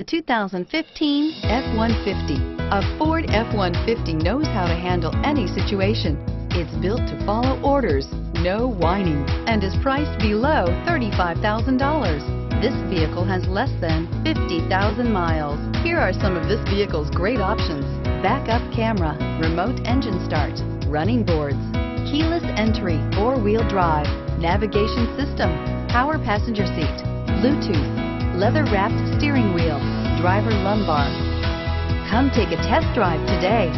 The 2015 F-150. A Ford F-150 knows how to handle any situation. It's built to follow orders, no whining, and is priced below $35,000. This vehicle has less than 50,000 miles. Here are some of this vehicle's great options. Backup camera, remote engine start, running boards, keyless entry, four-wheel drive, navigation system, power passenger seat, Bluetooth, leather-wrapped steering wheel, driver lumbar. Come take a test drive today.